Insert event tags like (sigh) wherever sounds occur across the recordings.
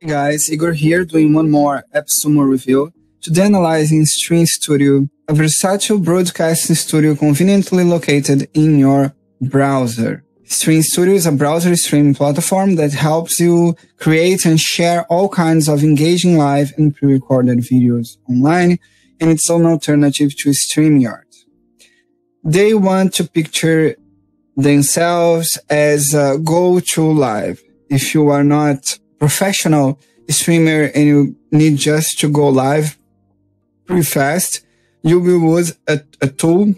Hey guys, Igor here doing one more AppSumo review. Today analyzing Streann Studio, a versatile broadcasting studio conveniently located in your browser. Streann Studio is a browser streaming platform that helps you create and share all kinds of engaging live and pre-recorded videos online, and it's an alternative to StreamYard. They want to picture themselves as a go-to live. If you are not professional streamer and you need just to go live pretty fast, you will use a, a tool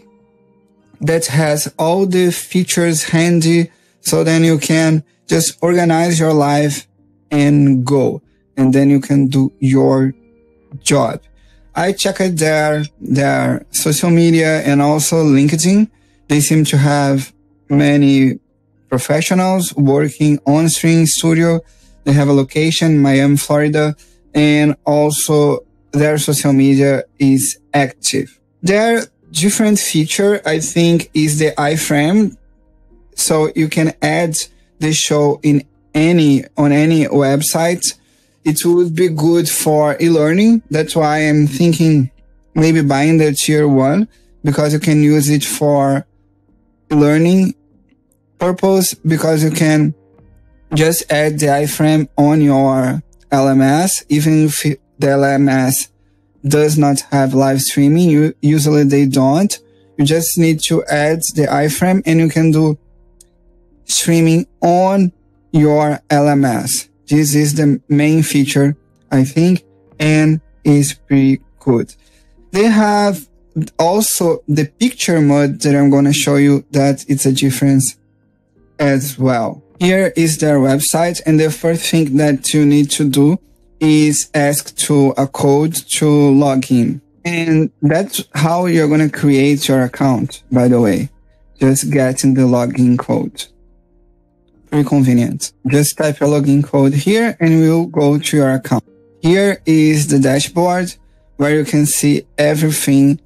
that has all the features handy so then you can just organize your life and go. And then you can do your job. I checked their, their social media and also LinkedIn. They seem to have many professionals working on Streann Studio they have a location, Miami, Florida, and also their social media is active. Their different feature, I think, is the iframe. So you can add the show in any, on any website. It would be good for e-learning. That's why I'm thinking maybe buying the tier one because you can use it for learning purpose because you can just add the iframe on your LMS, even if the LMS does not have live streaming. You, usually they don't. You just need to add the iframe and you can do streaming on your LMS. This is the main feature, I think, and is pretty good. They have also the picture mode that I'm going to show you that it's a difference as well. Here is their website. And the first thing that you need to do is ask to a code to log in. And that's how you're going to create your account, by the way. Just getting the login code. Pretty convenient. Just type your login code here and we'll go to your account. Here is the dashboard where you can see everything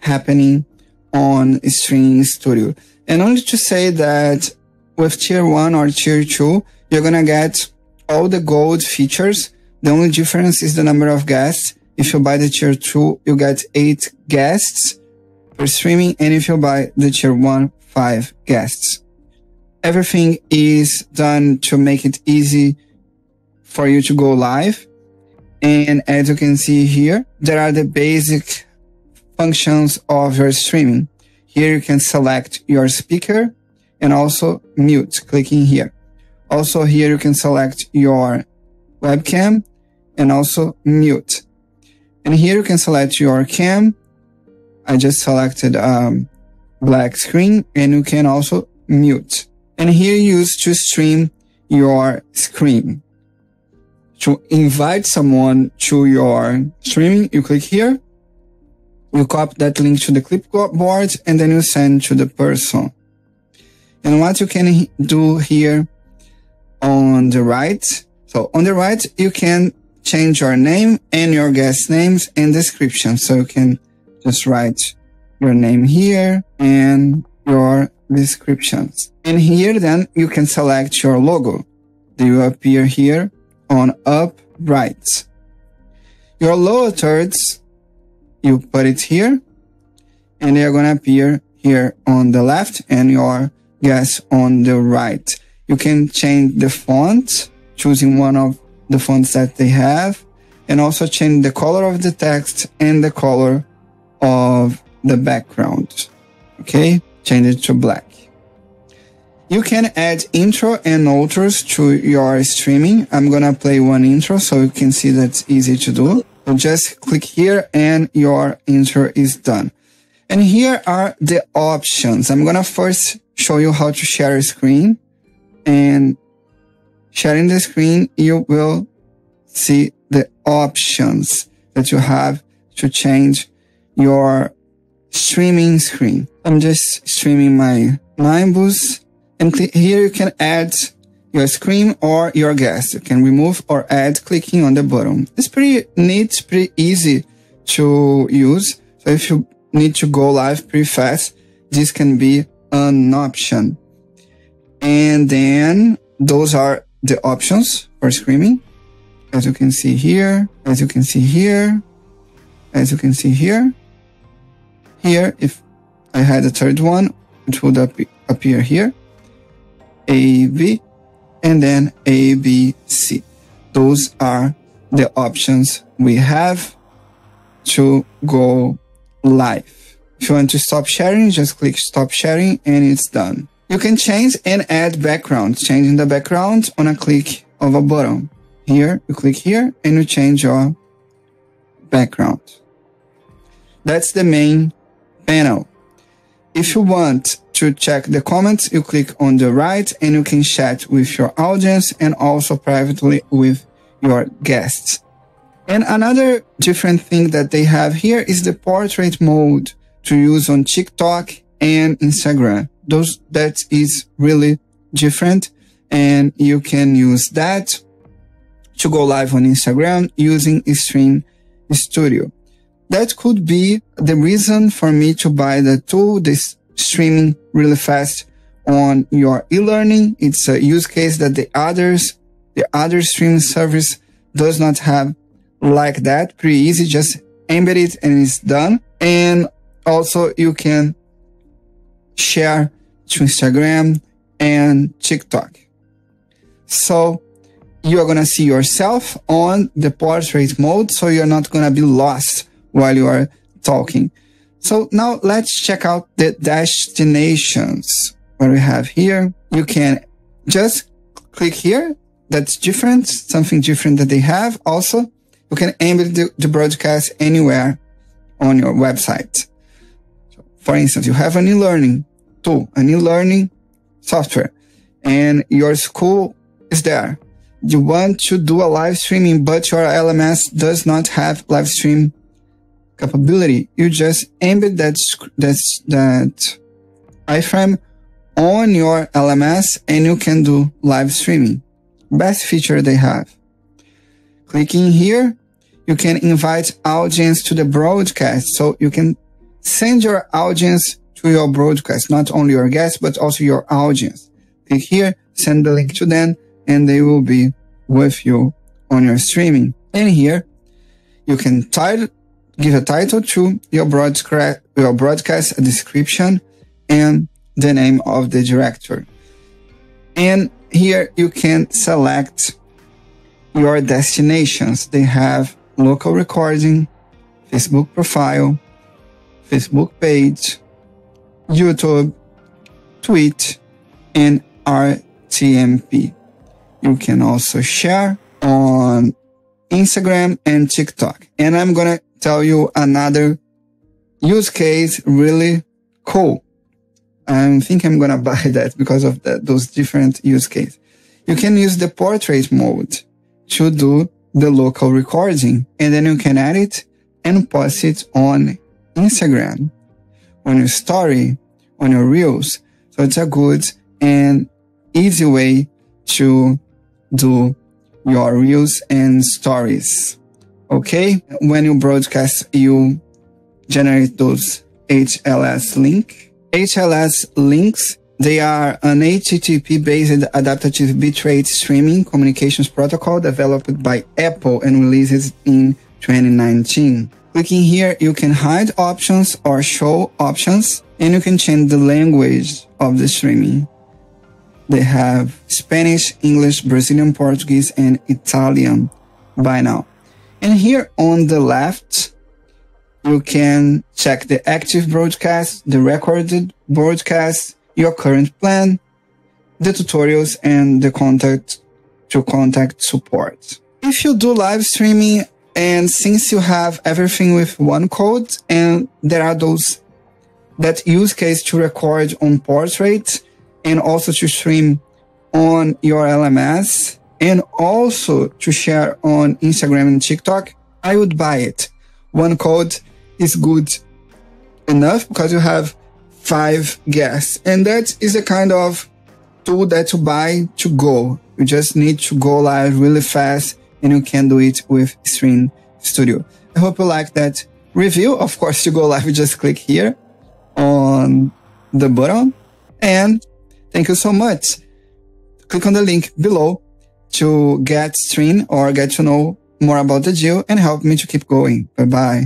happening on Streann Studio. And only to say that with tier one or tier two, you're going to get all the gold features. The only difference is the number of guests. If you buy the tier two, you get eight guests per streaming. And if you buy the tier one, five guests. Everything is done to make it easy for you to go live. And as you can see here, there are the basic functions of your streaming. Here you can select your speaker and also mute, clicking here. Also here you can select your webcam and also mute. And here you can select your cam. I just selected um, black screen and you can also mute. And here you use to stream your screen. To invite someone to your streaming, you click here. You copy that link to the clipboard and then you send to the person. And what you can do here on the right. So on the right, you can change your name and your guest names and description. So you can just write your name here and your descriptions. And here then you can select your logo. They will appear here on up right. Your lower thirds, you put it here and they are going to appear here on the left and your Yes, on the right. You can change the font, choosing one of the fonts that they have, and also change the color of the text and the color of the background. Okay, change it to black. You can add intro and outros to your streaming. I'm gonna play one intro so you can see that's easy to do. So just click here and your intro is done. And here are the options. I'm gonna first show you how to share a screen and sharing the screen, you will see the options that you have to change your streaming screen. I'm just streaming my Nimbus and here you can add your screen or your guest. You can remove or add clicking on the button. It's pretty neat, pretty easy to use. So if you need to go live pretty fast, this can be an option. And then those are the options for streaming. as you can see here, as you can see here, as you can see here. Here, if I had a third one, it would ap appear here. A, B, and then A, B, C. Those are the options we have to go live. If you want to stop sharing, just click stop sharing and it's done. You can change and add background, changing the background on a click of a button. Here, you click here and you change your background. That's the main panel. If you want to check the comments, you click on the right and you can chat with your audience and also privately with your guests. And another different thing that they have here is the portrait mode to use on TikTok and Instagram. Those, that is really different and you can use that to go live on Instagram using Streann Studio. That could be the reason for me to buy the tool, this streaming really fast on your e-learning. It's a use case that the others, the other streaming service does not have like that. Pretty easy. Just embed it and it's done. And also you can share to Instagram and TikTok. So you are going to see yourself on the portrait mode. So you're not going to be lost while you are talking. So now let's check out the destinations. What we have here, you can just click here. That's different, something different that they have. Also, you can embed the, the broadcast anywhere on your website. For instance, you have an e-learning tool, an e-learning software, and your school is there. You want to do a live streaming, but your LMS does not have live stream capability. You just embed that, that, that iframe on your LMS and you can do live streaming. Best feature they have. Clicking here, you can invite audience to the broadcast. So you can send your audience to your broadcast, not only your guests, but also your audience. Click here, send the link to them, and they will be with you on your streaming. And here, you can title, give a title to your broadcast, your broadcast, a description, and the name of the director. And here you can select your destinations. They have local recording, Facebook profile, Facebook page, YouTube, tweet, and RTMP. You can also share on Instagram and TikTok. And I'm going to tell you another use case really cool. I think I'm going (laughs) to buy that because of the, those different use cases. You can use the portrait mode to do the local recording and then you can edit and post it on Instagram, on your story, on your reels. So it's a good and easy way to do your reels and stories. Okay. When you broadcast, you generate those HLS link. HLS links, they are an HTTP based adaptive bitrate streaming communications protocol developed by Apple and released in 2019. Clicking here, you can hide options or show options and you can change the language of the streaming. They have Spanish, English, Brazilian Portuguese, and Italian by now. And here on the left, you can check the active broadcast, the recorded broadcast, your current plan, the tutorials, and the contact to contact support. If you do live streaming and since you have everything with one code and there are those that use case to record on portrait, and also to stream on your LMS and also to share on Instagram and TikTok, I would buy it. One code is good enough because you have five guests. And that is a kind of tool that you buy to go. You just need to go live really fast and you can do it with Streann Studio. I hope you like that review. Of course, to go live, just click here on the button and Thank you so much. Click on the link below to get Streann or get to know more about the deal and help me to keep going. Bye bye.